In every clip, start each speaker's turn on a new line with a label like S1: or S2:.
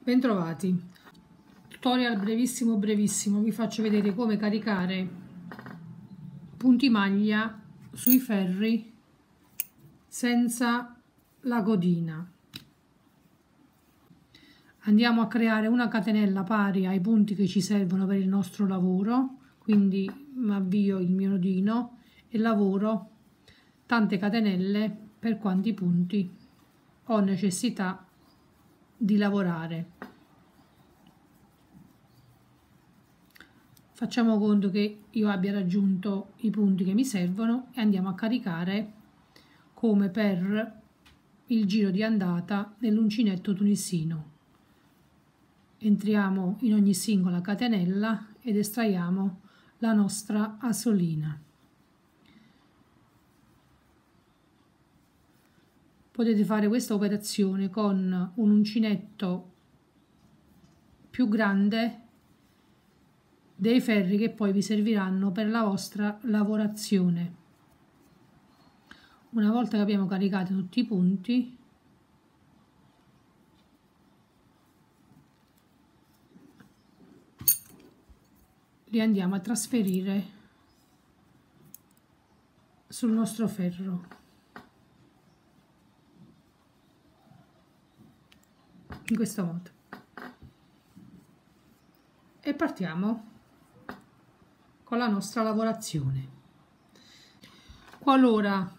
S1: Bentrovati. Tutorial brevissimo brevissimo, vi faccio vedere come caricare punti maglia sui ferri senza la codina. Andiamo a creare una catenella pari ai punti che ci servono per il nostro lavoro, quindi avvio il mio nodino e lavoro tante catenelle per quanti punti ho necessità di lavorare. Facciamo conto che io abbia raggiunto i punti che mi servono e andiamo a caricare come per il giro di andata nell'uncinetto tunisino. Entriamo in ogni singola catenella ed estraiamo la nostra assolina. Potete fare questa operazione con un uncinetto più grande dei ferri che poi vi serviranno per la vostra lavorazione. Una volta che abbiamo caricato tutti i punti, li andiamo a trasferire sul nostro ferro. In questo modo. E partiamo con la nostra lavorazione. Qualora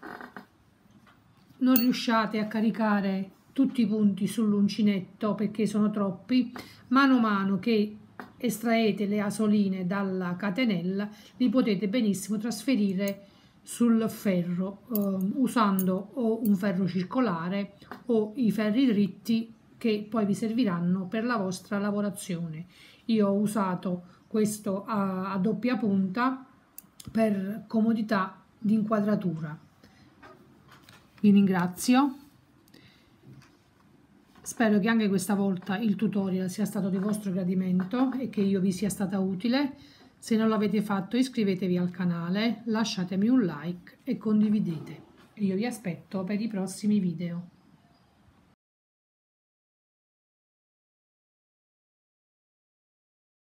S1: non riusciate a caricare tutti i punti sull'uncinetto perché sono troppi mano a mano che estraete le asoline dalla catenella li potete benissimo trasferire sul ferro eh, usando o un ferro circolare o i ferri dritti che poi vi serviranno per la vostra lavorazione. Io ho usato questo a, a doppia punta per comodità di inquadratura. Vi ringrazio. Spero che anche questa volta il tutorial sia stato di vostro gradimento e che io vi sia stata utile. Se non l'avete fatto iscrivetevi al canale, lasciatemi un like e condividete. Io vi aspetto per i prossimi video.